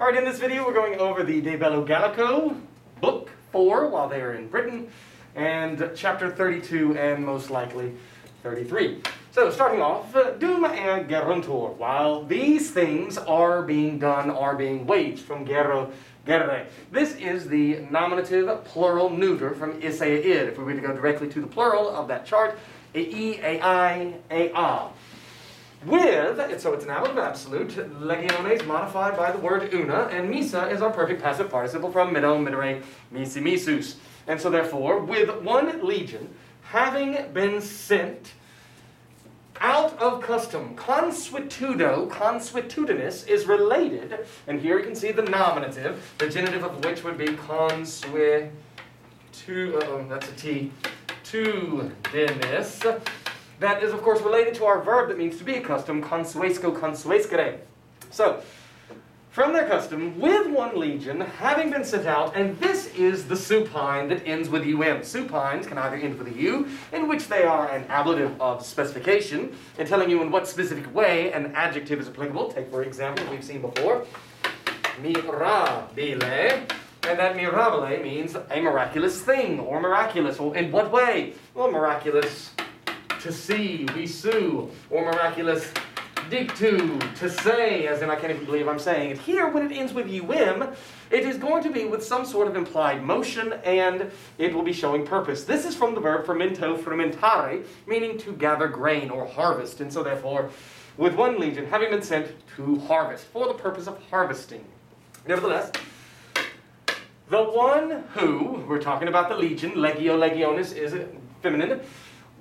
All right, in this video, we're going over the De Bello Gallico, book four, while they are in Britain, and chapter 32, and most likely 33. So, starting off, uh, Dum and Geruntur. While these things are being done, are being waged from Gero, Gerre. This is the nominative plural neuter from is ea id. If we were to go directly to the plural of that chart, e, a i, a a. With, so it's an ablative absolute, legiones modified by the word una, and misa is our perfect passive participle from mido, midere, misi, misus. And so therefore, with one legion having been sent out of custom, consuetudo, consuetudinous, is related, and here you can see the nominative, the genitive of which would be consuetu, uh, that's a T, to dinis, that is, of course, related to our verb that means to be accustomed, consuesco, consuescere. So, from their custom, with one legion, having been sent out, and this is the supine that ends with um. Supines can either end with a u, in which they are an ablative of specification, and telling you in what specific way an adjective is applicable. Take, for example, we've seen before, mirabile, and that mirabile means a miraculous thing, or miraculous, or in what way? Well, miraculous to see, visu, or miraculous dictu, to say, as in I can't even believe I'm saying it. Here, when it ends with um, it is going to be with some sort of implied motion, and it will be showing purpose. This is from the verb fermento, fermentare, meaning to gather grain or harvest, and so therefore, with one legion having been sent to harvest, for the purpose of harvesting. Nevertheless, the one who, we're talking about the legion, legio legionis is feminine,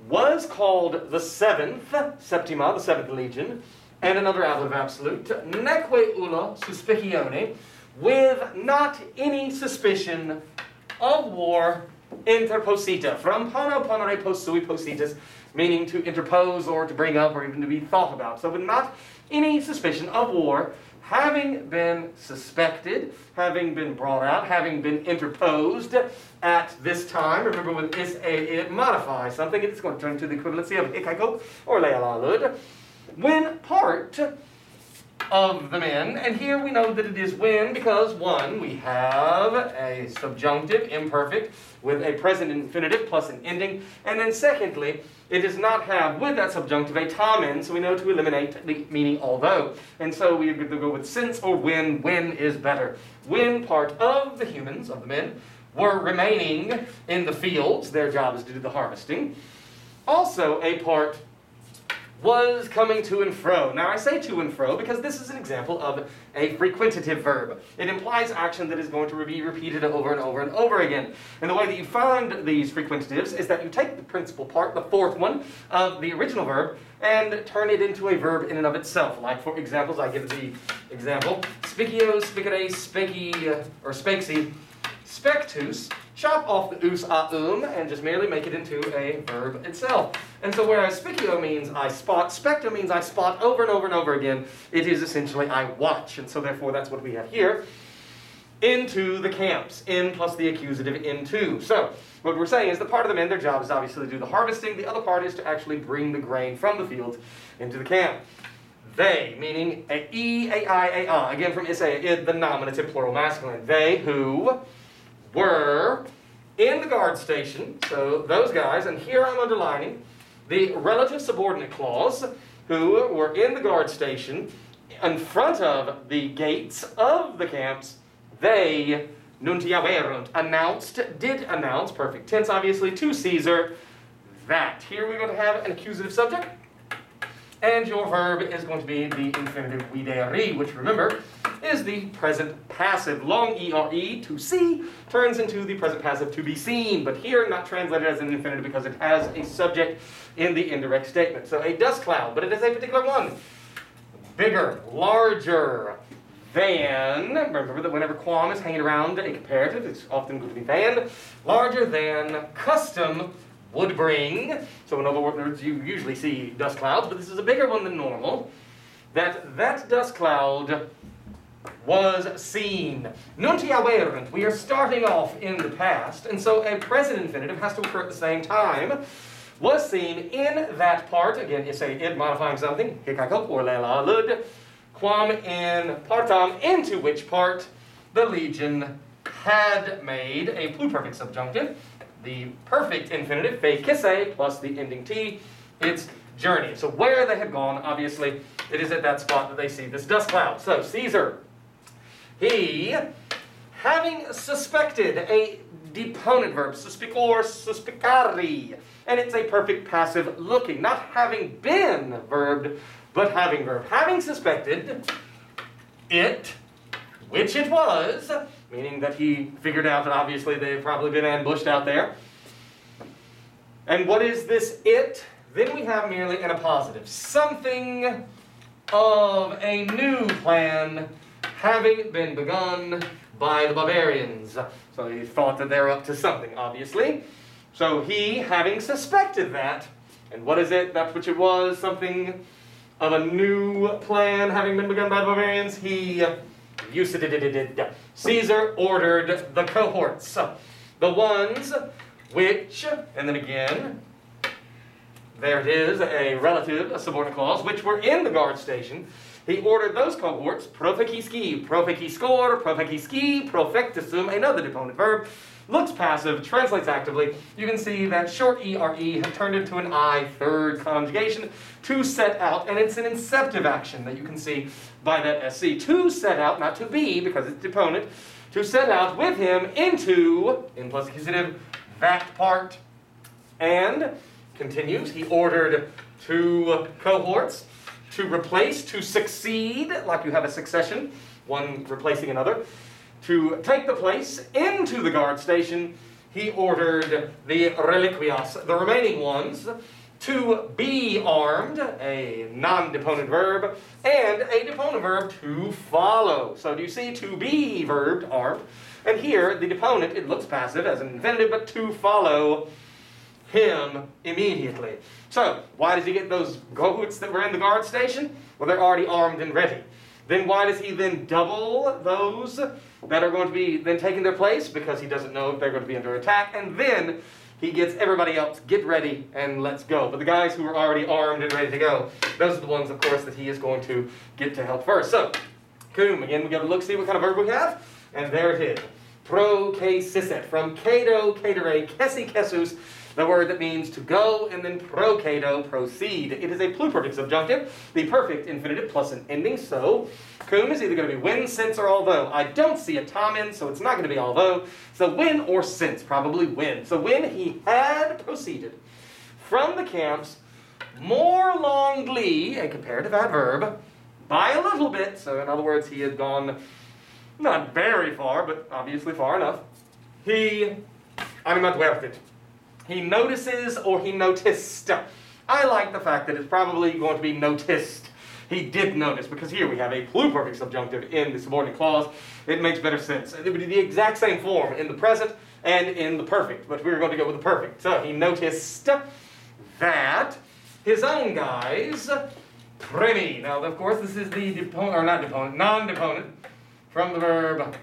was called the seventh, Septima, the seventh legion, and another ablative absolute, neque ulla suspicione, with not any suspicion of war interposita, from pano ponere posui positus, meaning to interpose or to bring up or even to be thought about. So with not any suspicion of war, having been suspected, having been brought out, having been interposed at this time, remember with is a, it modifies something, it's going to turn to the equivalency of hic haec hoc or ille illa illud, when part of the men, and here we know that it is when because one, we have a subjunctive, imperfect, with a present infinitive plus an ending, and then secondly, it does not have with that subjunctive a tamen, so we know to eliminate the meaning although. And so we either go with since or when, when is better. When part of the humans, of the men, were remaining in the fields, their job is to do the harvesting. Also a part was coming to and fro. Now I say to and fro because this is an example of a frequentative verb. It implies action that is going to be repeated over and over and over again. And the way that you find these frequentatives is that you take the principal part, the fourth one, of the original verb, and turn it into a verb in and of itself. Like for examples, I give the example, spicio, spicere, speci, or spexi, spectus, chop off the us a um and just merely make it into a verb itself. And so whereas spicio means I spot, specto means I spot over and over and over again, it is essentially I watch. And so therefore that's what we have here. Into the camps, in plus the accusative into. So what we're saying is the part of the men, their job is obviously to do the harvesting, the other part is to actually bring the grain from the fields into the camp. They, meaning a e, a i, a a, again from is ea, the nominative plural masculine. They who were in the guard station, so those guys, and here I'm underlining the relative subordinate clause, who were in the guard station in front of the gates of the camps, they nuntiaverunt, announced, did announce, perfect tense obviously, to Caesar that. Here we're going to have an accusative subject, and your verb is going to be the infinitive videri, which remember is the present passive. Long ere to see turns into the present passive to be seen, but here not translated as an infinitive because it has a subject in the indirect statement. So a dust cloud, but it is a particular one. Bigger, larger than, remember that whenever quam is hanging around a comparative, it's often going to be than, larger than custom would bring. So in other words, you usually see dust clouds, but this is a bigger one than normal. That that dust cloud was seen. Nuntiaverunt, we are starting off in the past, and so a present infinitive has to occur at the same time. Was seen in that part, again, you say it modifying something, hic haec hoc or ille illa illud, quam in partem, into which part the legion had made a pluperfect subjunctive. The perfect infinitive, fecisse, plus the ending t, it's journey. So where they had gone, obviously, it is at that spot that they see this dust cloud. So Caesar, he, having suspected a deponent verb, suspicor, suspicari, and it's a perfect passive looking, not having been verbed, but having verb. Having suspected it, which it was, meaning that he figured out that obviously they've probably been ambushed out there. And what is this it? Then we have merely in a positive. Something of a new plan having been begun by the barbarians. So he thought that they're up to something, obviously. So he, having suspected that, and what is it? That's which it was, something of a new plan having been begun by the barbarians, he Caesar ordered the cohorts, the ones which, and then again, there it is, a relative, a subordinate clause, which were in the guard station. He ordered those cohorts, proficisci, proficiscor, proficisci, profectisum, another deponent verb, looks passive, translates actively. You can see that short ERE had turned into an I, third conjugation, to set out, and it's an inceptive action that you can see by that SC. To set out, not to be, because it's deponent, to set out with him into, in plus accusative, that part. And continues, he ordered two cohorts to replace, to succeed, like you have a succession, one replacing another, to take the place into the guard station, he ordered the reliquias, the remaining ones, to be armed, a non-deponent verb, and a deponent verb to follow. So do you see to be verbed, armed, and here the deponent, it looks passive as an infinitive, but to follow him immediately. So, why does he get those goats that were in the guard station? Well, they're already armed and ready. Then why does he then double those that are going to be then taking their place? Because he doesn't know if they're going to be under attack. And then he gets everybody else, get ready and let's go. But the guys who are already armed and ready to go, those are the ones, of course, that he is going to get to help first. So, cum, again, we got to look, see what kind of verb we have. And there it is. Pro que from cato, catere, kesi, kesus, the word that means to go, and then procato, proceed. It is a pluperfect subjunctive, the perfect infinitive plus an ending, so cum is either going to be when, since, or although. I don't see a tamen, so it's not going to be although. So when or since, probably when. So when he had proceeded from the camps, more longly, a comparative adverb, by a little bit, so in other words, he had gone not very far, but obviously far enough, he animadvertit. He notices or he noticed. I like the fact that it's probably going to be noticed. He did notice, because here we have a pluperfect subjunctive in the subordinate clause. It makes better sense. It would be the exact same form in the present and in the perfect, but we are going to go with the perfect. So he noticed that his own guys, primi. Now, of course, this is the deponent, or not deponent, non-deponent, from the verb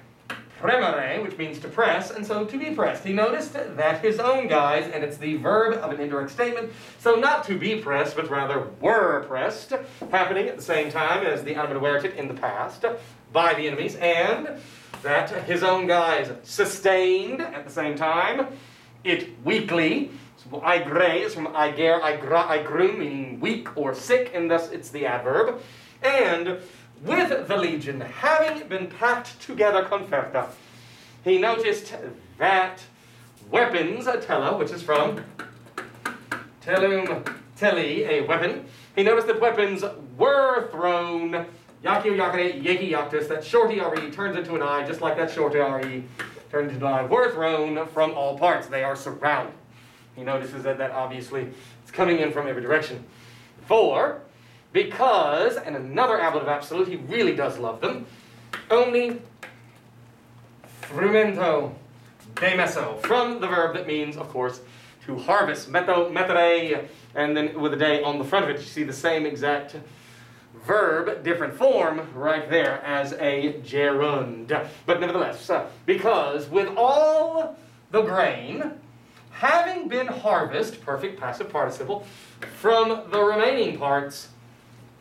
premere, which means to press, and so to be pressed. He noticed that his own guys, and it's the verb of an indirect statement, so not to be pressed, but rather were pressed, happening at the same time as the animadvertit in the past by the enemies, and that his own guys sustained at the same time it weakly. So aegre is from aeger, aegra, aegrum, meaning weak or sick, and thus it's the adverb. And the legion, having been packed together conferta, he noticed that weapons, a which is from telum teli, a weapon, he noticed that weapons were thrown, iacio iacere ieci iactus, that shorty re turns into an eye, just like that shorty re turns into an eye, were thrown from all parts. They are surrounded. He notices that that obviously is coming in from every direction. For because, and another ablative absolute, he really does love them, only frumento demesso, from the verb that means, of course, to harvest, meto, metere, and then with a day on the front of it, you see the same exact verb, different form, right there as a gerund. But nevertheless, uh, because with all the grain having been harvested, perfect passive participle, from the remaining parts,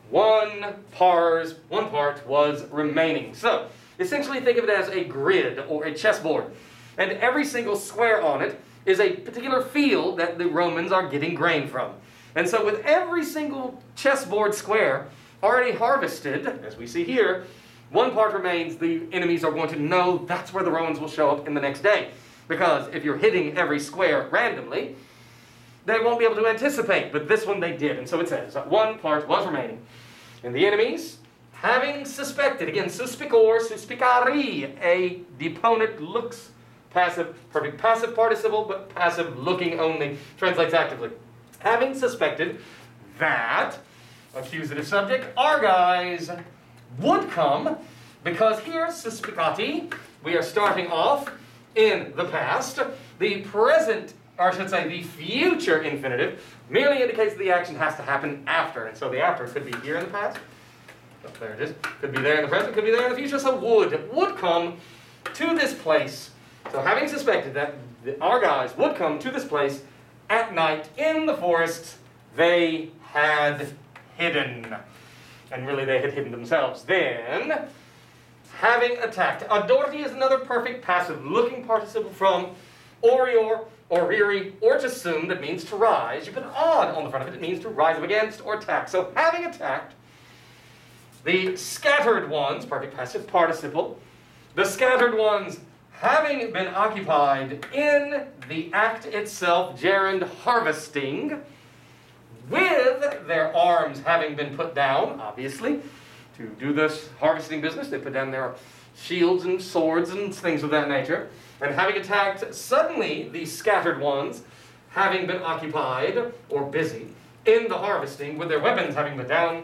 one pars, one part was remaining. So, essentially think of it as a grid or a chessboard. And every single square on it is a particular field that the Romans are getting grain from. And so with every single chessboard square already harvested, as we see here, one part remains, the enemies are going to know that's where the Romans will show up in the next day. Because if you're hitting every square randomly, they won't be able to anticipate, but this one they did. And so it says that one part was remaining. And the enemies, having suspected, again, suspicor, suspicari, a deponent looks passive, perfect passive participle, but passive looking only, translates actively. Having suspected that accusative subject, Argives, would come, because here, suspicati, we are starting off in the past. The present or I should say the future infinitive, merely indicates that the action has to happen after. And so the after could be here in the past. Oh, there it is. Could be there in the present, could be there in the future. So would, would come to this place. So having suspected that our guys would come to this place at night in the forest, they had hidden. And really they had hidden themselves. Then, having attacked, adorti is another perfect passive looking participle from orior oriri, or to sum, that means to rise. You put on on the front of it, it means to rise up against or attack. So having attacked, the scattered ones, perfect passive participle, the scattered ones having been occupied in the act itself, gerund harvesting, with their arms having been put down, obviously, to do this harvesting business, they put down their shields and swords and things of that nature and having attacked suddenly these scattered ones, having been occupied or busy in the harvesting, with their weapons having been down,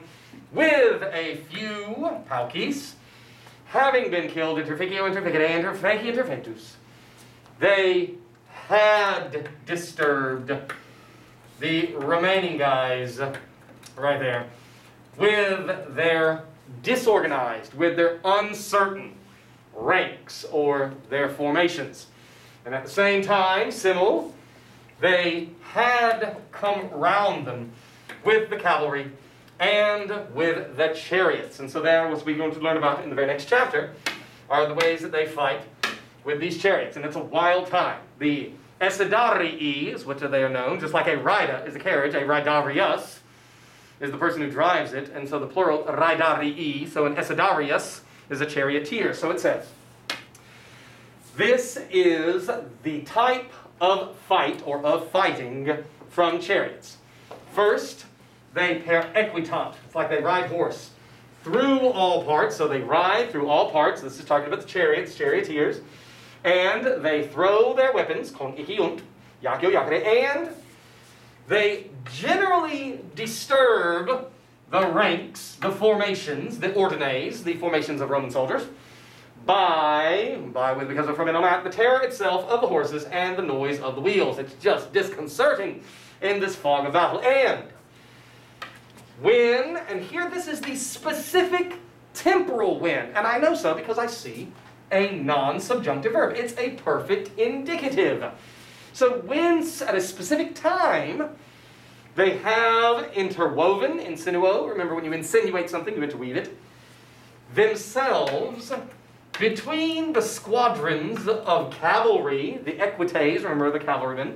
with a few paucis, having been killed interficio interficere interfeci interfectus, they had disturbed the remaining guys right there with their disorganized, with their uncertain, ranks or their formations. And at the same time, simul, they had come round them with the cavalry and with the chariots. And so there, what we're going to learn about in the very next chapter, are the ways that they fight with these chariots. And it's a wild time. The essedarii is what they are known, just like a raeda is a carriage, a raedarius is the person who drives it, and so the plural raedarii, so an essedarius is a charioteer. So it says, This is the type of fight or of fighting from chariots. First, they perequitant. It's like they ride horse through all parts. So they ride through all parts. This is talking about the chariots, charioteers. And they throw their weapons, con ikiunt, iacio iacere, and they generally disturb the ranks, the formations, the ordines, the formations of Roman soldiers, by, by with because of from the terror itself of the horses and the noise of the wheels. It's just disconcerting in this fog of battle. And when, and here this is the specific temporal when, and I know so because I see a non-subjunctive verb. It's a perfect indicative. So when at a specific time, they have interwoven, insinuo, remember when you insinuate something, you interweave it, themselves between the squadrons of cavalry, the equites, remember the cavalrymen,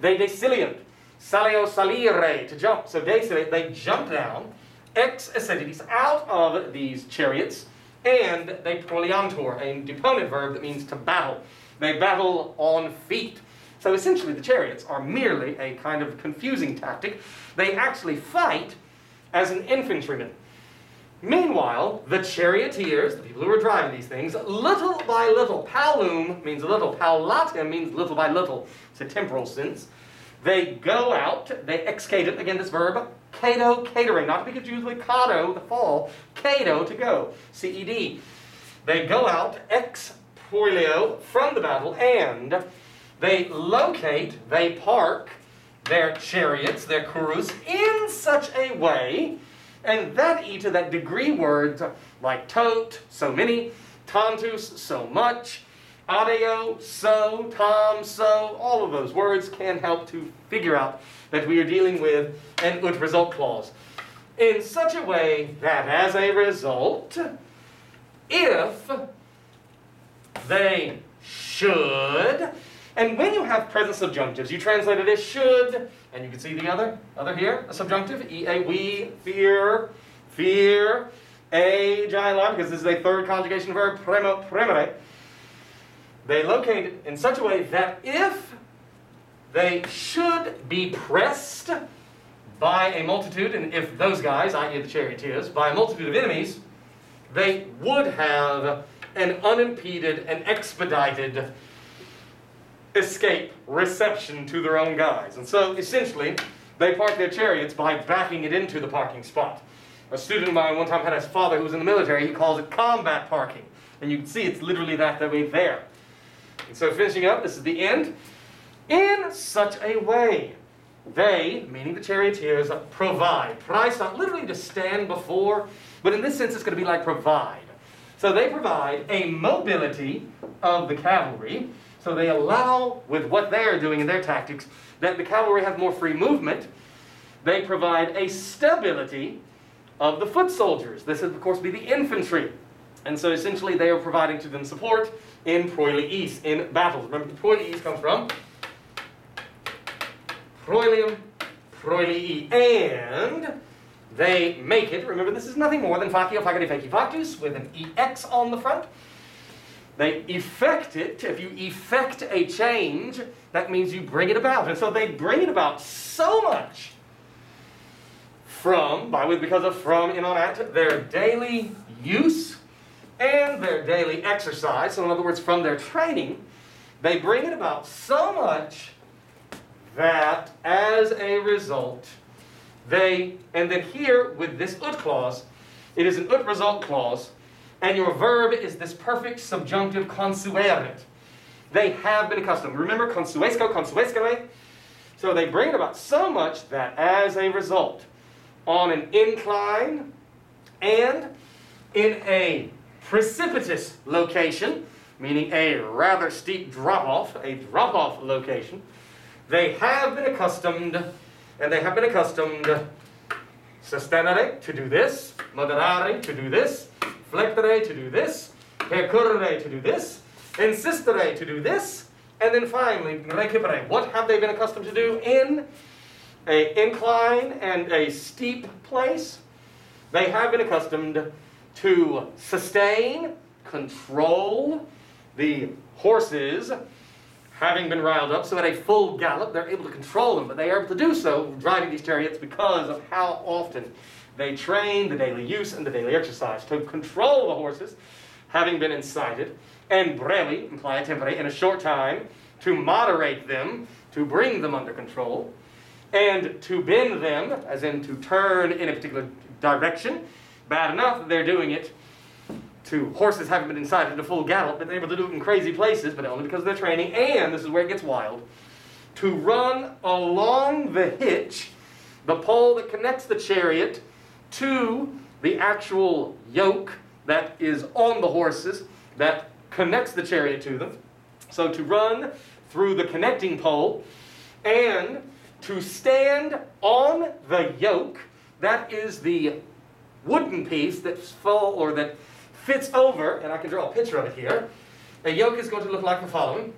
they desiliunt, salio salire, to jump. So desiliunt, they jump down, ex ascenditis, out of these chariots, and they proeliantur, a deponent verb that means to battle. They battle on feet. So essentially, the chariots are merely a kind of confusing tactic. They actually fight as an infantryman. Meanwhile, the charioteers, the people who are driving these things, little by little, paulum means a little, paulatim means little by little. It's a temporal sense. They go out, they excate again this verb, cato, catering, not to be confused with cato, the fall, cato, to go, C-E-D. They go out, ex proelio, from the battle, and they locate, they park their chariots, their currus, in such a way, and that e to that degree words like tote, so many, tantus, so much, adeo, so, tom, so, all of those words can help to figure out that we are dealing with an ut result clause. in such a way that as a result, if they should, and when you have present subjunctives, you translate it as should, and you can see the other, other here, a subjunctive, ea, we, fear, fear, a line, because this is a third conjugation verb, premo, premere. They locate it in such a way that if they should be pressed by a multitude, and if those guys, i.e. the charioteers, by a multitude of enemies, they would have an unimpeded and expedited escape, reception to their own guys. And so essentially, they park their chariots by backing it into the parking spot. A student of mine one time had his father who was in the military, he calls it combat parking. And you can see it's literally that, that way there. And so finishing up, this is the end. In such a way, they, meaning the charioteers, provide. Price, not literally to stand before, but in this sense it's going to be like provide. So they provide a mobility of the cavalry. So they allow, with what they are doing in their tactics, that the cavalry have more free movement. They provide a stability of the foot soldiers. This would, of course, be the infantry. And so essentially they are providing to them support in proeliis, in battles. Remember, the proeliis comes from proelium, proelii, and they make it, remember this is nothing more than facio, facere, feci factus, with an ex on the front. They effect it. If you effect a change, that means you bring it about. And so they bring it about so much from, by with because of from in on at, their daily use and their daily exercise. So in other words, from their training, they bring it about so much that as a result, they, and then here with this ut clause, it is an ut result clause, and your verb is this perfect subjunctive consuerit. They have been accustomed. Remember, consuesco, consuescere? So they bring it about so much that as a result, on an incline and in a precipitous location, meaning a rather steep drop off, a drop off location, they have been accustomed, and they have been accustomed, sustinere, to do this, moderare, to do this, flectere, to do this, percurrere, to do this, insistere, to do this, and then finally, recipere. What have they been accustomed to do in a incline and a steep place? They have been accustomed to sustain, control the horses having been riled up, so at a full gallop, they're able to control them. But they are able to do so driving these chariots because of how often they train the daily use and the daily exercise to control the horses, having been incited, and brevi, imply tempore, in a short time, to moderate them, to bring them under control, and to bend them, as in to turn in a particular direction. Bad enough they're doing it to horses haven't been incited to full gallop, but they're able to do it in crazy places, but only because of their training. And this is where it gets wild to run along the hitch, the pole that connects the chariot to the actual yoke that is on the horses that connects the chariot to them. So to run through the connecting pole and to stand on the yoke, that is the wooden piece that's full or that fits over, and I can draw a picture of it here. A yoke is going to look like the following.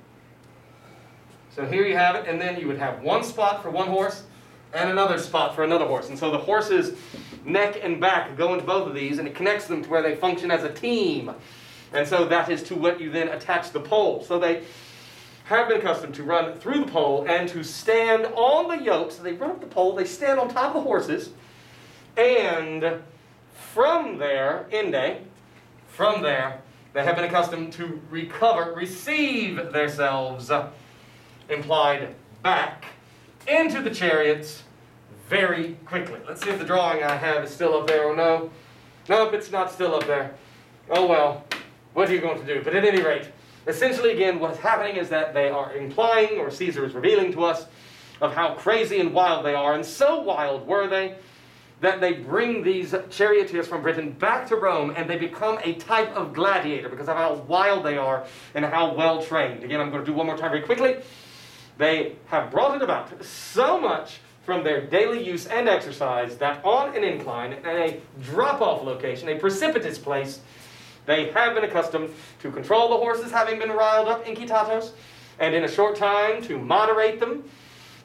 So here you have it, and then you would have one spot for one horse and another spot for another horse. And so the horse's neck and back go into both of these, and it connects them to where they function as a team. And so that is to what you then attach the pole. So they have been accustomed to run through the pole and to stand on the yoke. So they run up the pole, they stand on top of the horses, and from there, inde, from there, they have been accustomed to recover, receive themselves, uh, implied back, into the chariots very quickly. Let's see if the drawing I have is still up there or no. Nope, it's not still up there. Oh well, what are you going to do? But at any rate, essentially again, what's happening is that they are implying, or Caesar is revealing to us, of how crazy and wild they are. And so wild were they that they bring these charioteers from Britain back to Rome and they become a type of gladiator because of how wild they are and how well trained. Again, I'm going to do one more time very quickly. They have brought it about so much from their daily use and exercise that on an incline and a drop off location, a precipitous place, they have been accustomed to control the horses having been riled up incitatos, and in a short time to moderate them,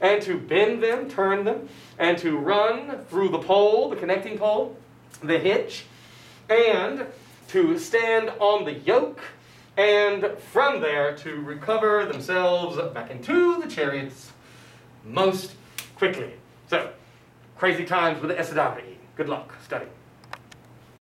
and to bend them, turn them, and to run through the pole, the connecting pole, the hitch, and to stand on the yoke, and from there to recover themselves back into the chariots most quickly. So, crazy times with the essedarii. Good luck studying.